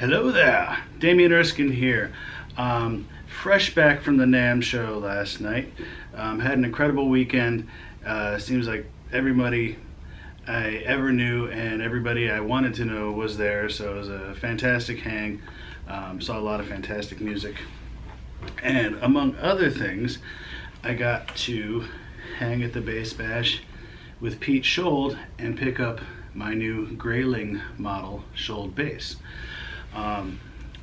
Hello there, Damian Erskine here. Um, fresh back from the NAMM show last night. Um, had an incredible weekend. Uh, seems like everybody I ever knew and everybody I wanted to know was there, so it was a fantastic hang. Um, saw a lot of fantastic music. And among other things, I got to hang at the Bass Bash with Pete Skjold and pick up my new Greyling model Skjold bass. Um,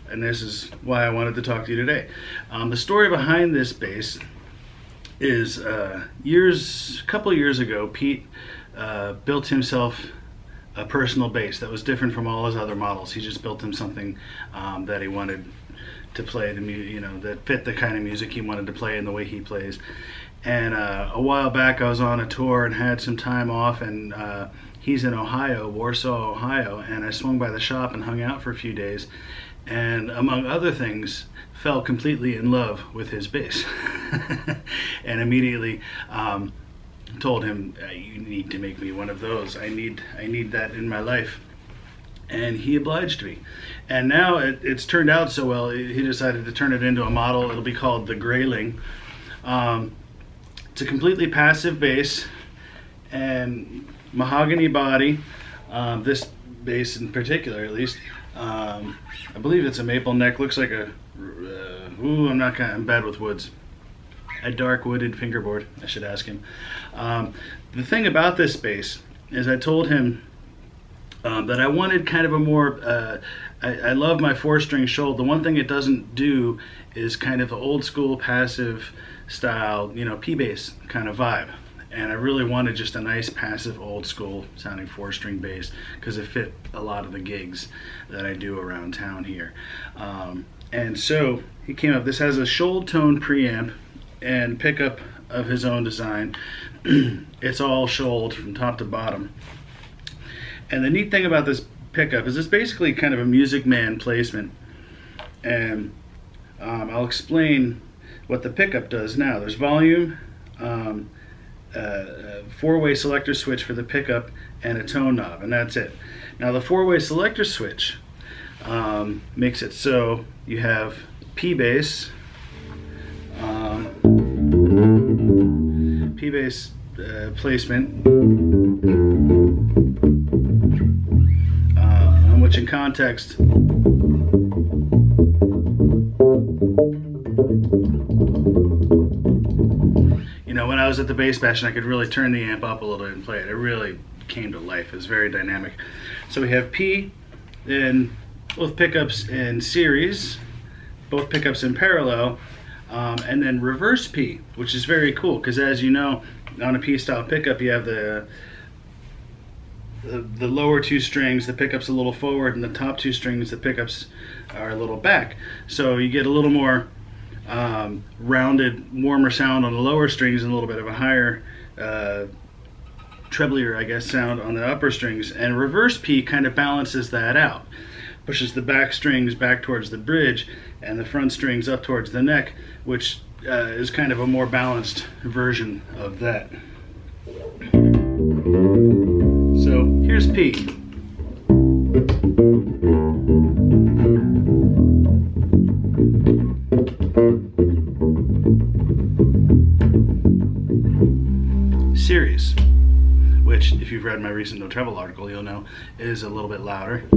and this is why I wanted to talk to you today. Um, the story behind this bass is uh, years, a couple years ago, Pete uh, built himself a personal bass that was different from all his other models. He just built him something um, that he wanted to play the music, you know, that fit the kind of music he wanted to play and the way he plays. And uh, a while back, I was on a tour and had some time off, and uh, he's in Ohio, Warsaw, Ohio, and I swung by the shop and hung out for a few days, and among other things, fell completely in love with his bass, and immediately um, told him, uh, "You need to make me one of those. I need, I need that in my life." And he obliged me, and now it, it's turned out so well. He decided to turn it into a model. It'll be called the Greyling. Um, it's a completely passive bass, and mahogany body. Um, this bass in particular, at least. Um, I believe it's a maple neck. Looks like a. Uh, ooh, I'm not. Of, I'm bad with woods. A dark wooded fingerboard. I should ask him. Um, the thing about this bass is, I told him um, that I wanted kind of a more. Uh, I, I, love my four-string Skjold. The one thing it doesn't do is kind of old school passive style, you know, P bass kind of vibe and I really wanted just a nice passive old school sounding four string bass because it fit a lot of the gigs that I do around town here. Um, and so he came up, this has a Skjold tone preamp and pickup of his own design. it's all Skjold from top to bottom. And the neat thing about this pickup is it's basically kind of a Music Man placement. And um, I'll explain what the pickup does now. There's volume, um, uh, four-way selector switch for the pickup and a tone knob, and that's it. Now the four-way selector switch um, makes it so you have P bass, um, P bass uh, placement, uh, which in context I was at the bass bash and I could really turn the amp up a little bit and play it, it really came to life. It was very dynamic. So we have P in both pickups in series, both pickups in parallel, um, and then reverse P, which is very cool because as you know, on a P style pickup, you have the, the the lower two strings, the pickups a little forward, and the top two strings, the pickups are a little back. So you get a little more um, rounded, warmer sound on the lower strings and a little bit of a higher, uh, treblier, I guess, sound on the upper strings. And reverse P kind of balances that out. Pushes the back strings back towards the bridge and the front strings up towards the neck, which uh, is kind of a more balanced version of that. So here's P. if you've read my recent No Treble article, you'll know it is a little bit louder.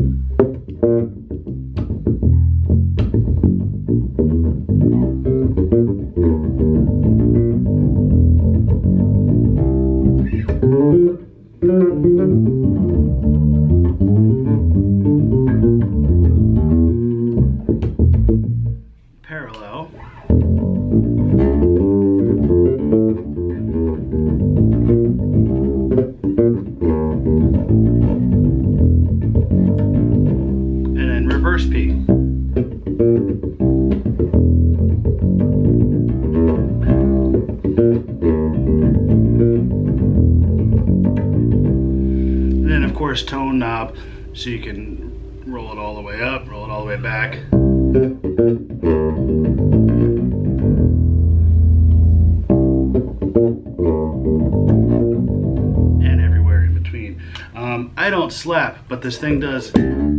Course tone knob so you can roll it all the way up, roll it all the way back. And everywhere in between. Um, I don't slap, but this thing does. Um,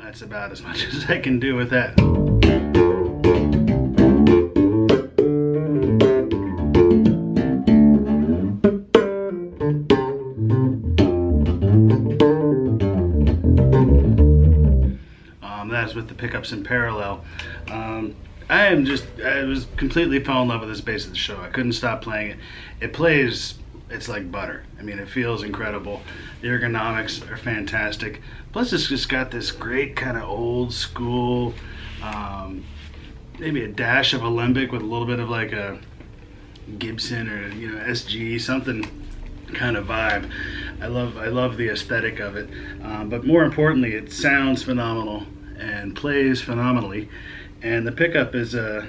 that's about as much as I can do with that. With the pickups in parallel. Um, I am just, I was completely fell in love with this bass of the show. I couldn't stop playing it. It plays, it's like butter. I mean, it feels incredible. The ergonomics are fantastic. Plus, it's just got this great kind of old school, um, maybe a dash of Alembic with a little bit of like a Gibson or you know SG something kind of vibe. I love I love the aesthetic of it, um, but more importantly, it sounds phenomenal and plays phenomenally. And the pickup is uh,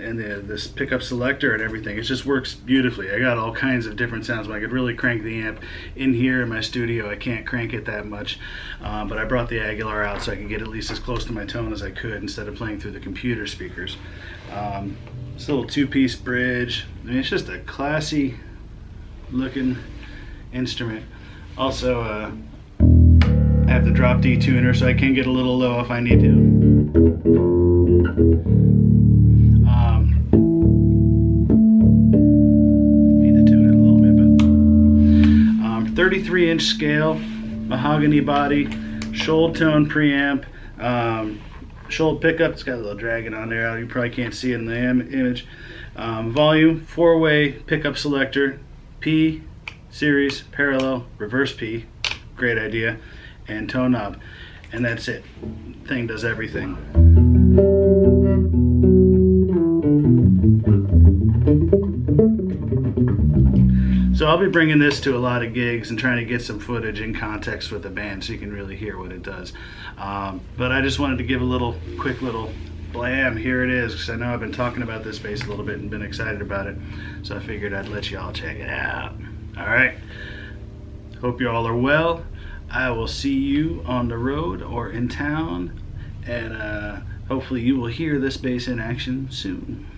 and the, this pickup selector and everything. It just works beautifully. I got all kinds of different sounds. but I could really crank the amp in here in my studio. I can't crank it that much, um, but I brought the Aguilar out so I could get at least as close to my tone as I could instead of playing through the computer speakers. Um, this little two-piece bridge. I mean, it's just a classy looking instrument. Also, uh, I have the drop D tuner so I can get a little low if I need to. Um, need to tune it a little bit, but um, 33 inch scale, mahogany body, Skjold tone preamp, um, pickup. It's got a little dragon on there. You probably can't see it in the im- image. Um, volume, four-way pickup selector, P series, parallel, reverse P. Great idea. And tone knob. And that's it. Thing does everything. So I'll be bringing this to a lot of gigs and trying to get some footage in context with the band so you can really hear what it does. Um, but I just wanted to give a little quick little blam. Here it is because I know I've been talking about this bass a little bit and been excited about it. So I figured I'd let you all check it out. All right. Hope you all are well. I will see you on the road or in town, and uh, hopefully you will hear this bass in action soon.